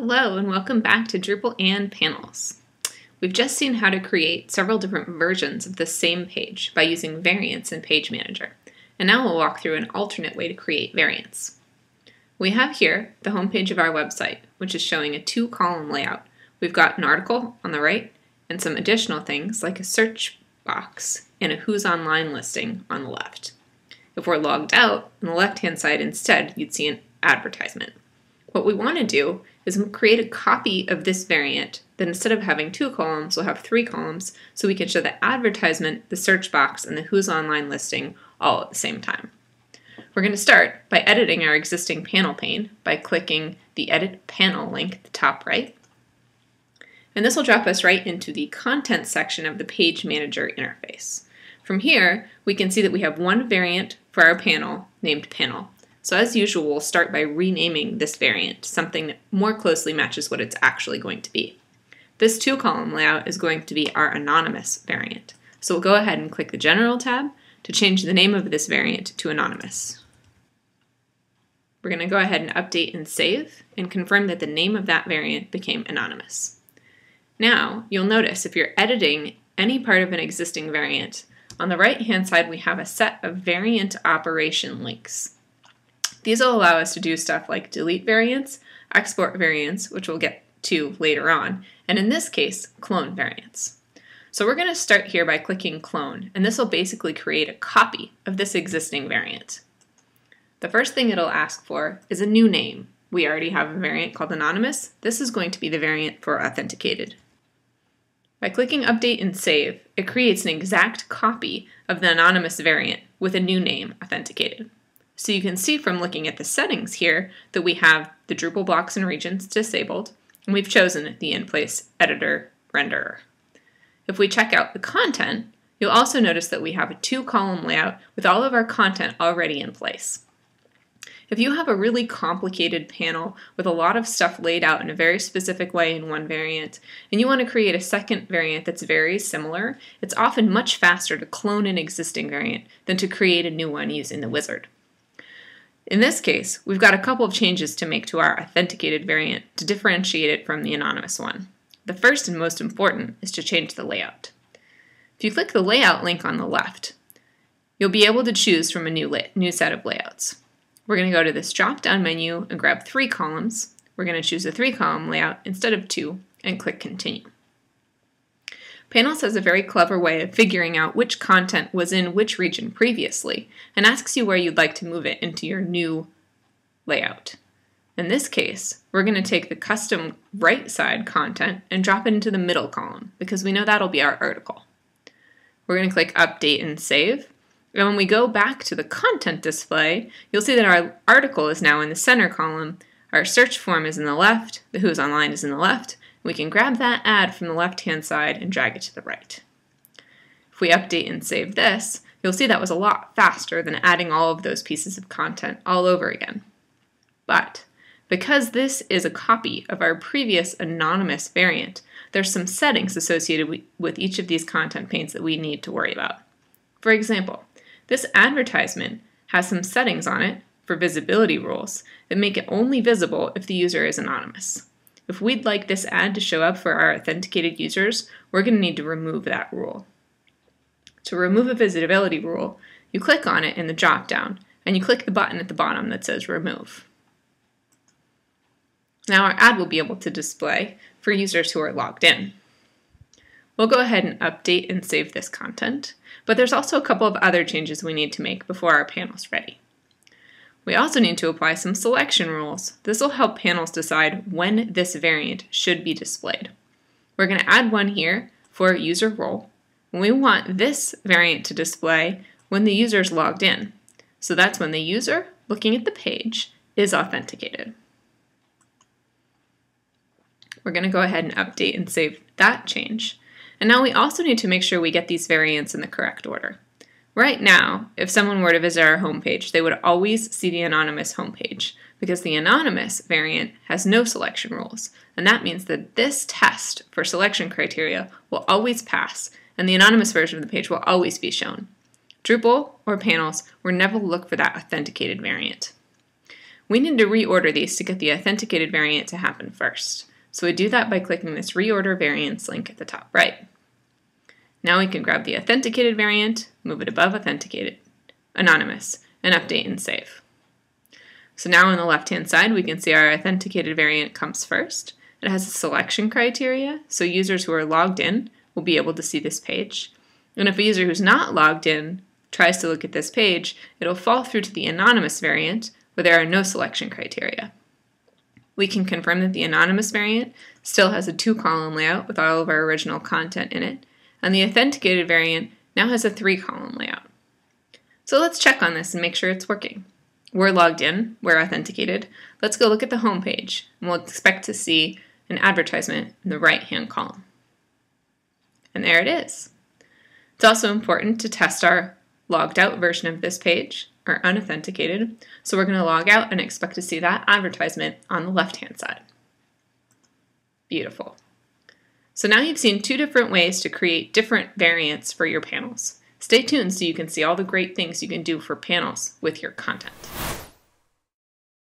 Hello and welcome back to Drupal and Panels. We've just seen how to create several different versions of the same page by using variants in Page Manager. And now we'll walk through an alternate way to create variants. We have here the homepage of our website, which is showing a two-column layout. We've got an article on the right and some additional things like a search box and a Who's Online listing on the left. If we're logged out, on the left-hand side instead, you'd see an advertisement. What we want to do is create a copy of this variant that instead of having two columns, we'll have three columns so we can show the advertisement, the search box, and the Who's Online listing all at the same time. We're going to start by editing our existing panel pane by clicking the Edit Panel link at the top right. And this will drop us right into the Content section of the Page Manager interface. From here, we can see that we have one variant for our panel named Panel, so as usual, we'll start by renaming this variant something that more closely matches what it's actually going to be. This two column layout is going to be our anonymous variant. So we'll go ahead and click the General tab to change the name of this variant to anonymous. We're going to go ahead and update and save and confirm that the name of that variant became anonymous. Now, you'll notice if you're editing any part of an existing variant, on the right hand side we have a set of variant operation links. These will allow us to do stuff like delete variants, export variants, which we'll get to later on, and in this case, clone variants. So we're going to start here by clicking clone, and this will basically create a copy of this existing variant. The first thing it'll ask for is a new name. We already have a variant called anonymous. This is going to be the variant for authenticated. By clicking update and save, it creates an exact copy of the anonymous variant with a new name authenticated. So you can see from looking at the settings here that we have the Drupal blocks and regions disabled, and we've chosen the in-place editor renderer. If we check out the content, you'll also notice that we have a two-column layout with all of our content already in place. If you have a really complicated panel with a lot of stuff laid out in a very specific way in one variant, and you want to create a second variant that's very similar, it's often much faster to clone an existing variant than to create a new one using the wizard. In this case, we've got a couple of changes to make to our authenticated variant to differentiate it from the anonymous one. The first and most important is to change the layout. If you click the layout link on the left, you'll be able to choose from a new, new set of layouts. We're going to go to this drop-down menu and grab three columns. We're going to choose a three-column layout instead of two and click Continue. Panels has a very clever way of figuring out which content was in which region previously and asks you where you'd like to move it into your new layout. In this case, we're going to take the custom right side content and drop it into the middle column because we know that'll be our article. We're going to click Update and Save. And when we go back to the content display, you'll see that our article is now in the center column, our search form is in the left, the Who's Online is in the left, we can grab that ad from the left-hand side and drag it to the right. If we update and save this, you'll see that was a lot faster than adding all of those pieces of content all over again. But because this is a copy of our previous anonymous variant, there's some settings associated with each of these content panes that we need to worry about. For example, this advertisement has some settings on it for visibility rules that make it only visible if the user is anonymous. If we'd like this ad to show up for our authenticated users, we're going to need to remove that rule. To remove a visibility rule, you click on it in the drop-down, and you click the button at the bottom that says Remove. Now our ad will be able to display for users who are logged in. We'll go ahead and update and save this content, but there's also a couple of other changes we need to make before our panel's ready. We also need to apply some selection rules. This will help panels decide when this variant should be displayed. We're going to add one here for user role. And we want this variant to display when the user is logged in. So that's when the user looking at the page is authenticated. We're going to go ahead and update and save that change. And now we also need to make sure we get these variants in the correct order. Right now, if someone were to visit our homepage, they would always see the anonymous homepage because the anonymous variant has no selection rules. And that means that this test for selection criteria will always pass and the anonymous version of the page will always be shown. Drupal or panels will never look for that authenticated variant. We need to reorder these to get the authenticated variant to happen first. So we do that by clicking this reorder variants link at the top right. Now we can grab the authenticated variant, move it above authenticated, anonymous, and update and save. So now on the left-hand side, we can see our authenticated variant comes first. It has a selection criteria, so users who are logged in will be able to see this page. And if a user who's not logged in tries to look at this page, it'll fall through to the anonymous variant where there are no selection criteria. We can confirm that the anonymous variant still has a two-column layout with all of our original content in it, and the authenticated variant now has a three-column layout. So let's check on this and make sure it's working. We're logged in, we're authenticated. Let's go look at the home page, and we'll expect to see an advertisement in the right-hand column. And there it is. It's also important to test our logged out version of this page, or unauthenticated, so we're going to log out and expect to see that advertisement on the left-hand side. Beautiful. So now you've seen two different ways to create different variants for your panels. Stay tuned so you can see all the great things you can do for panels with your content.